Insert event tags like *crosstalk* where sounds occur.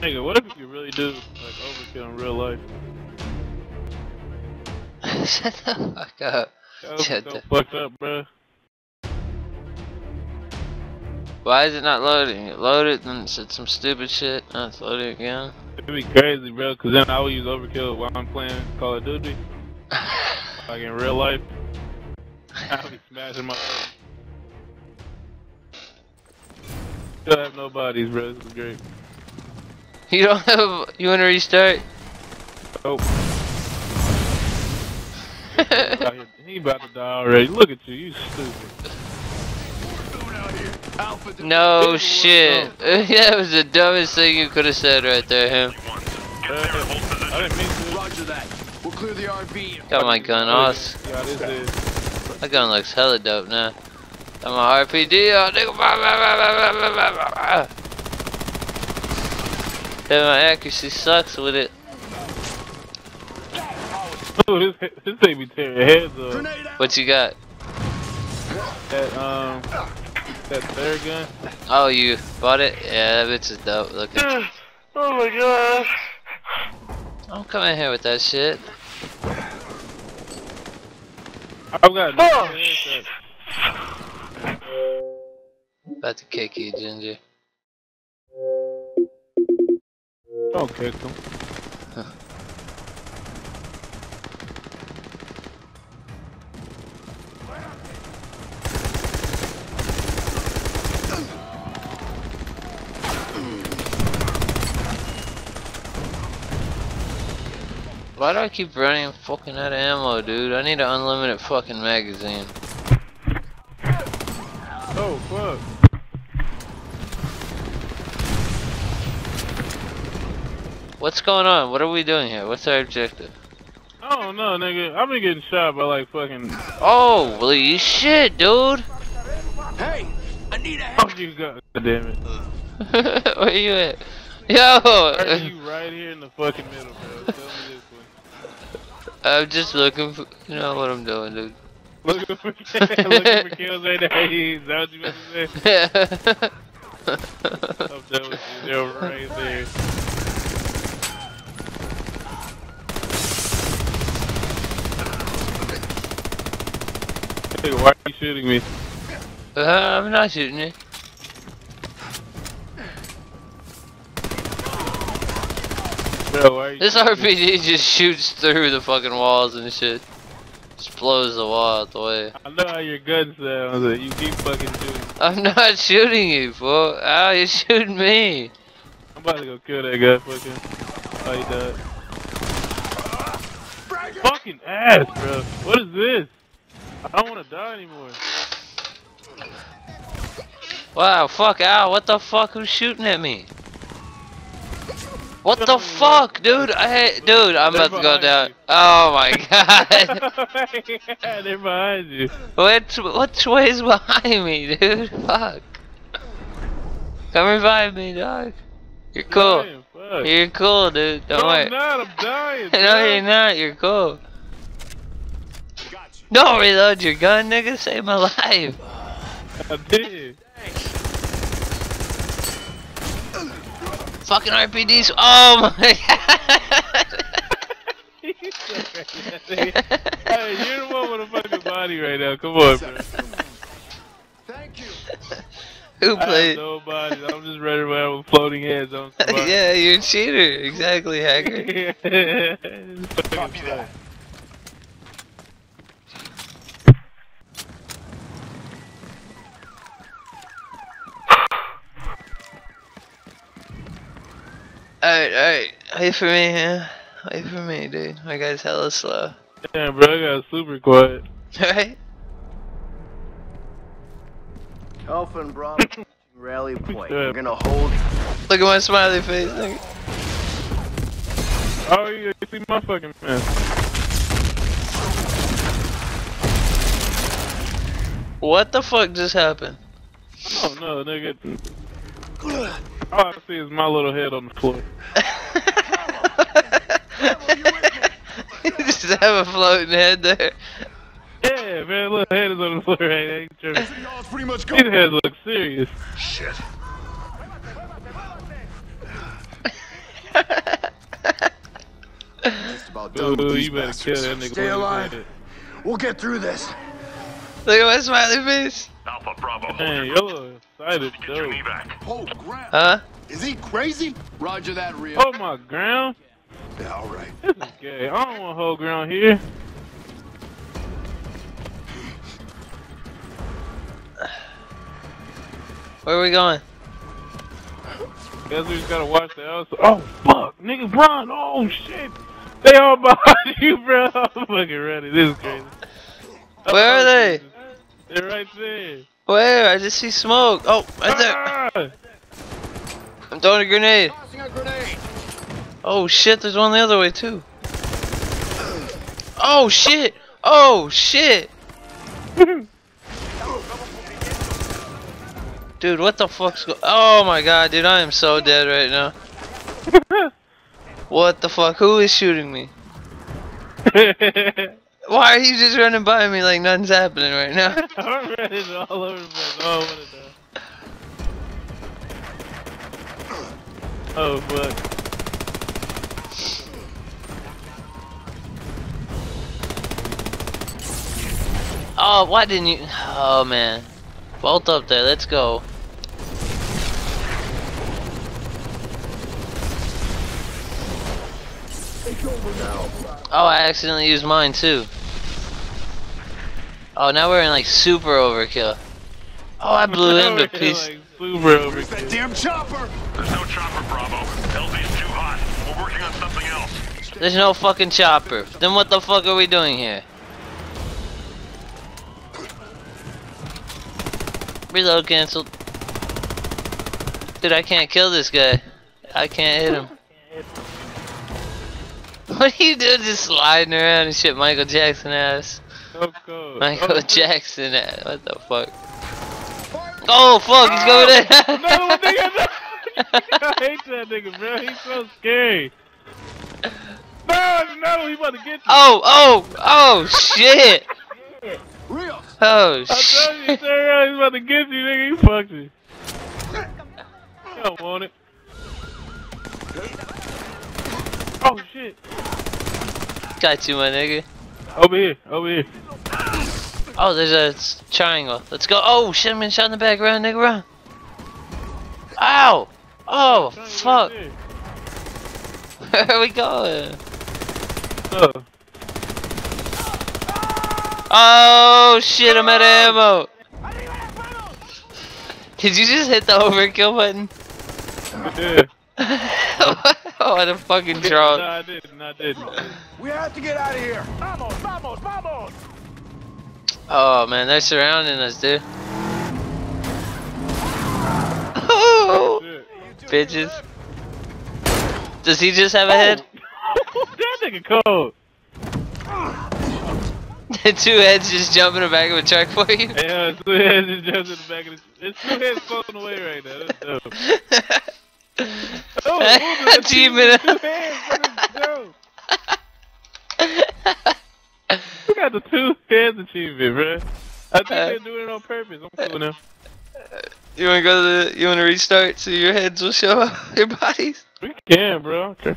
Nigga, what if you could really do like overkill in real life? *laughs* Shut the fuck up. Shut the- fucked up, bro. Why is it not loading? It loaded and said some stupid shit. Now it's loading again. It'd be crazy, bro, because then I would use overkill while I'm playing Call of Duty. *laughs* Like in real life. I would be smashing my. Still have no bodies, bro. This is great. *laughs* you don't have. You want to restart? Oh. *laughs* He about to die already. Look at you, you stupid. no shit. *laughs* that was the dumbest thing you could have said right there, him. I didn't mean to. Roger that. We'll clear the RV. Got my gun off. Yeah. My gun looks hella dope now. Got my RPD on, nigga. Yeah, my accuracy sucks with it. Oh, *laughs* this thing be tearing heads off. What you got? That, um, that third gun. Oh, you bought it? Yeah, that bitch is dope looking. *sighs* oh my god. Don't come in here with that shit. I've got Oh. About to kick you, Ginger. Kick him. Why do I keep running fucking out of ammo, dude? I need an unlimited fucking magazine. Oh, fuck. What's going on? What are we doing here? What's our objective? I don't know, nigga. I've been getting shot by like fucking. Oh, holy shit, dude! Hey, I need a Oh, you got. God damn it. *laughs* Where you at? Yo! Are Yo! you right here in the fucking middle, bro? Tell me this one. I'm just looking for. You know what I'm doing, dude. Looking for, *laughs* looking for kills right there. Is that what you meant to say? *laughs* I'm done with you. They're right there. Nigga, why are you shooting me? uh, I'm not shooting you. Bro, you This? RPG just shoots through the fucking walls and shit. Just blows the wall out the way. I know how your gun sounds. You keep fucking shooting. I'm not shooting you, fool. Ow, you're shooting me. I'm about to go kill that guy. Fucking. Oh, he died. Fucking ass, bro. What is this? I don't want to die anymore. Wow, fuck, ow, what the fuck? Who's shooting at me? What the fuck, dude? I, dude, I'm They're about to go down. you. Oh my *laughs* god. *laughs* yeah, they're behind you. Which, which way's behind me, dude? *laughs* Fuck. Come revive me, dog. You're cool. Damn. You're cool, dude. Don't no, worry. I'm not. I'm dying. No, you're not. You're cool. Got. Don't reload your gun, nigga. Save my life. I did. Fucking RPDs. Oh my *laughs* god. *laughs* hey, you're the one with a fucking body right now. Come on, bro. Thank you. *laughs* Who I have played? no body. I'm just running around with floating heads on. yeah, you're a cheater. Exactly, hacker. Copy that. Alright, alright. Wait for me, huh? Wait for me, dude. My guy's hella slow. Damn, bro, I got super quiet. *laughs* Alright? Alpha and Bravo *laughs* rally point. We're gonna hold. Look at my smiley face, nigga. Oh, you see my fucking man. What the fuck just happened? Oh no, nigga. All I see is my little head on the floor. you *laughs* just have a floating head there. Yeah, man, little head is on the floor right now. Y'all's pretty much His head looks serious. Shit. *laughs* just Ooh, you better bastards. kill that nigga. Stay alive. We'll get through this. Look at my smiley face. Alpha Bravo. Man, you're excited, Get though. knee. Hold ground. Huh? Is he crazy? Roger that, Rio. Oh my ground. Yeah, all right. This is gay. I don't want hold ground here. Where are we going? Guess we just gotta watch the outside. Oh fuck, nigga, run! Oh shit, they all *laughs* behind you, bro. *laughs* I'm fucking ready. This is crazy. Where are Oh, they? Jesus. They're right there. Where? I just see smoke. Oh, right there. Ah! I'm throwing a grenade. A grenade. Oh shit, there's one the other way too. Oh shit! Oh shit! *laughs* Dude, what the fuck's go- Oh my god, dude, I am so dead right now. *laughs* What the fuck? Who is shooting me? *laughs* Why are you just running by me like nothing's happening right now? *laughs* I'm to all over the place. Oh, what that? Oh, fuck. Oh, why didn't you? Oh man. Both up there, let's go. Oh, I accidentally used mine too. Oh, now we're in like super overkill. Oh, I blew *laughs* him to Like, super Where's that damn chopper? There's no chopper, Bravo. LZ's too hot. We're working on something else. There's no fucking chopper. Then what the fuck are we doing here? Reload canceled. Dude, I can't kill this guy. I can't hit him. *laughs* What are you doing just sliding around and shit Michael Jackson ass? So cold. Michael oh, Jackson ass. What the fuck? Oh fuck, he's going in. Another *laughs* one, nigga. *laughs* I hate that nigga, bro. He's so scary. No, no, he about to get you. Oh, oh, oh shit. Real. *laughs* Oh shit. I told you, shit. sir, he's about to get you, nigga. He fucked me. You don't want it. Oh shit. Got you, my nigga. Over here, over here. Oh, there's a triangle. Let's go. Oh shit, I'm shot in the back. Run, nigga, run. Ow. Oh, fuck. Right *laughs* Where are we going? Oh. Oh shit, I'm out of ammo. Did you just hit the overkill button? Yeah. *laughs* Oh, what a fucking draw. No. I didn't, I didn't. We have to get out of here. Oh man, they're surrounding us, dude. Oh, bitches. Does he just have a oh! head? *laughs* that nigga cold. *laughs* Two heads just jump in the back of a truck for you? Yeah, two heads just jumped in the back of the. It's two heads floating away right now. That's dope. *laughs* Oh, *laughs* Achievement. Two heads. That is dope. We got the two heads achievement, bro. I think Uh, they're doing it on purpose. I'm cool now. You wanna go to the, you wanna restart so your heads will show up *laughs* your bodies? We can, bro. Okay.